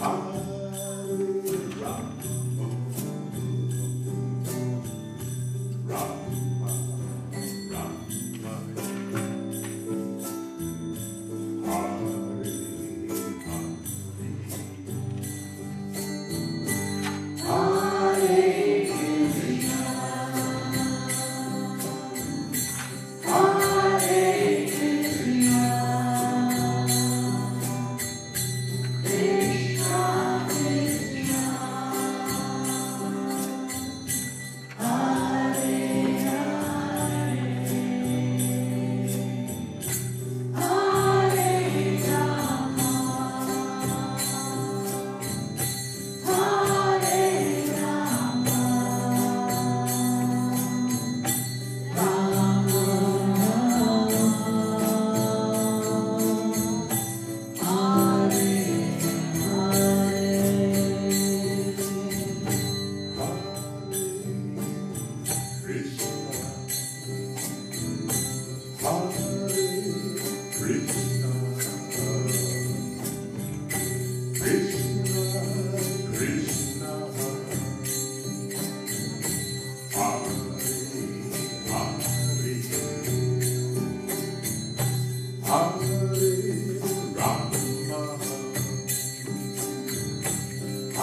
Amen.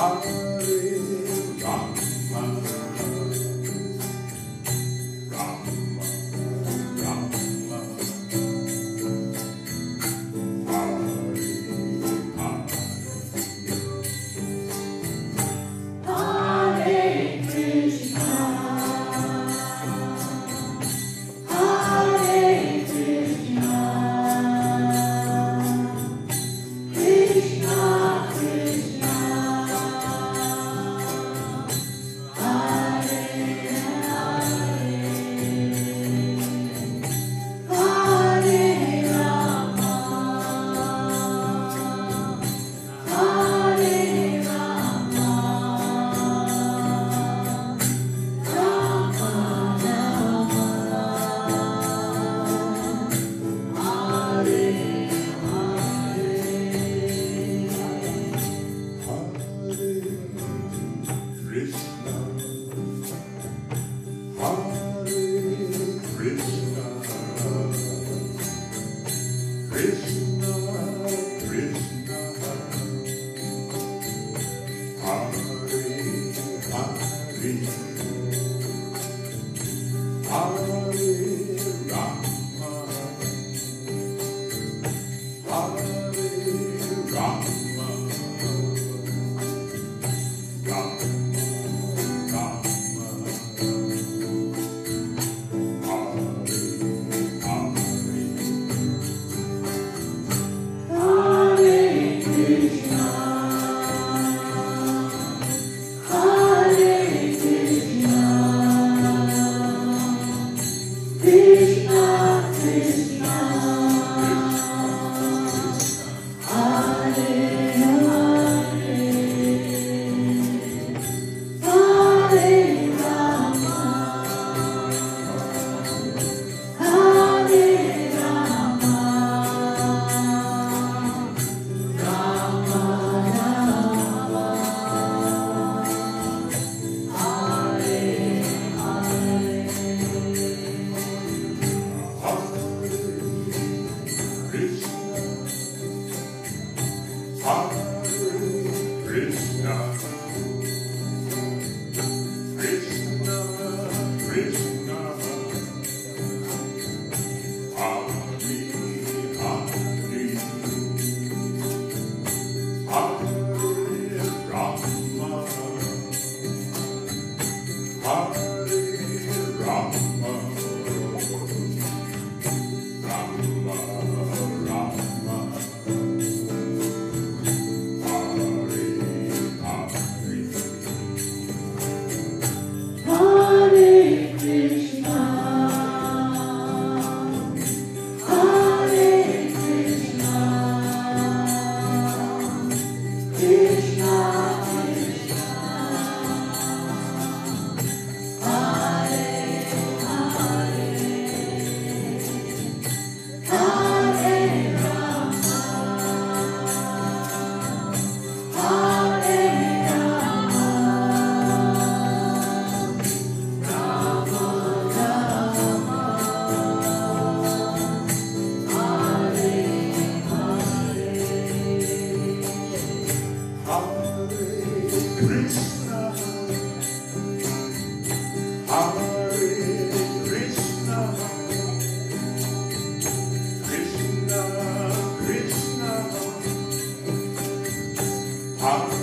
Hare Up.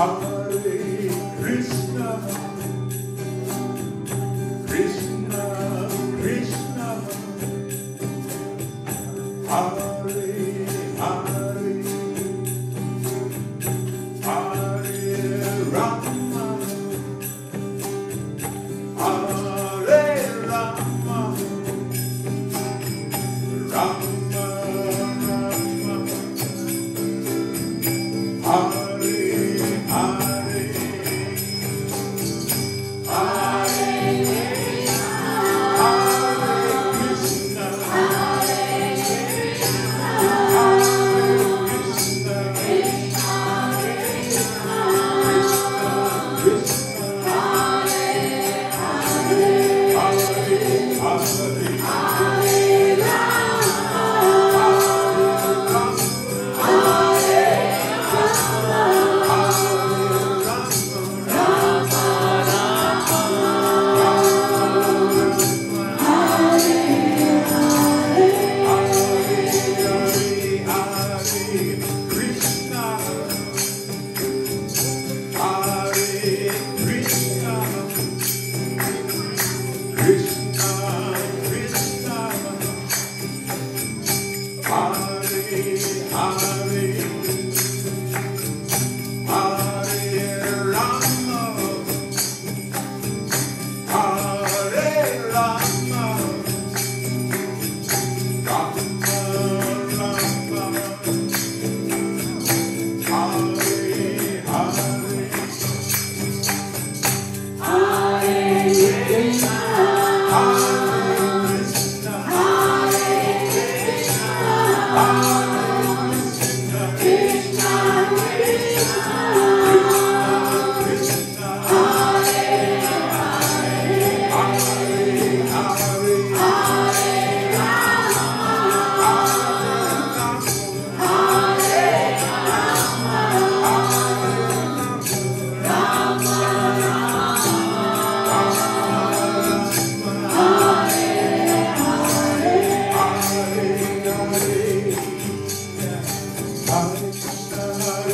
아.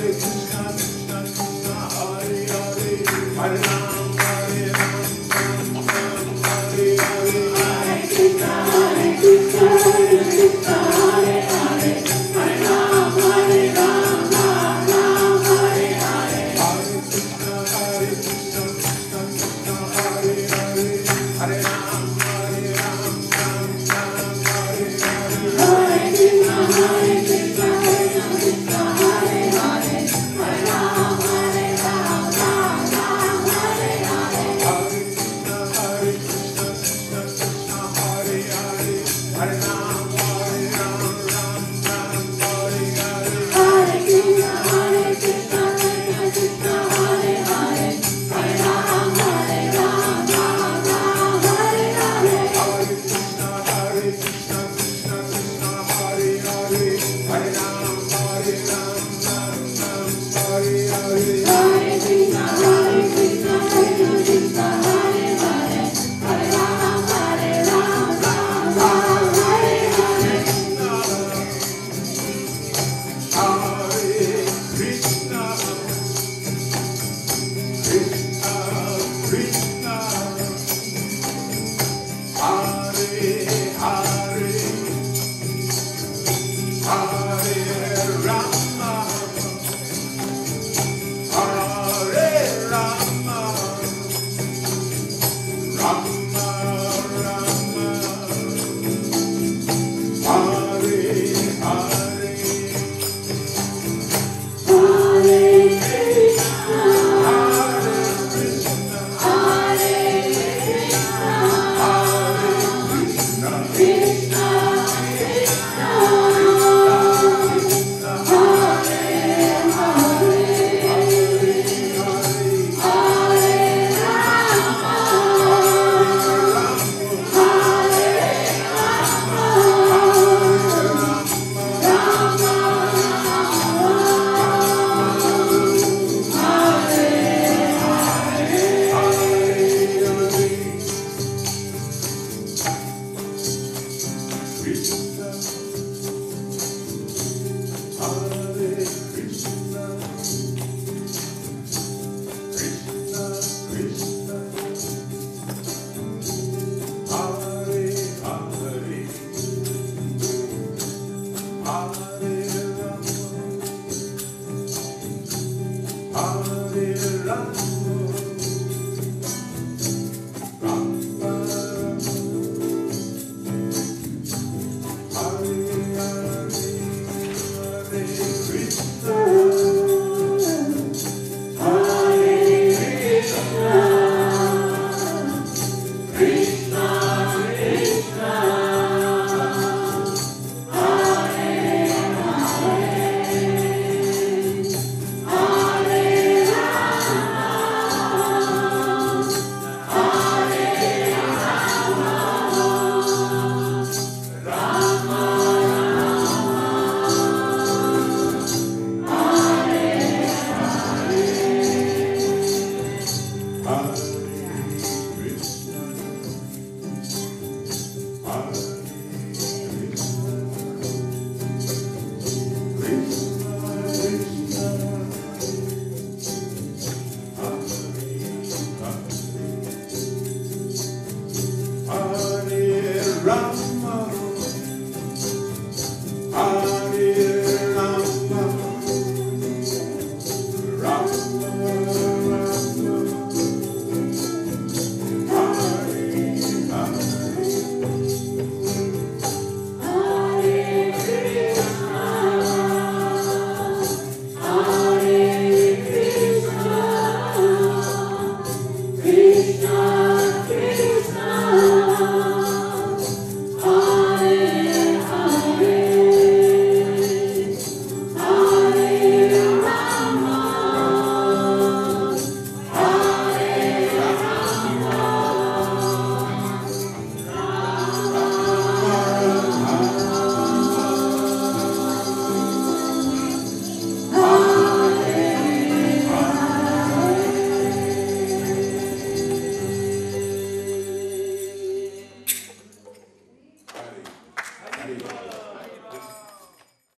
Jesus.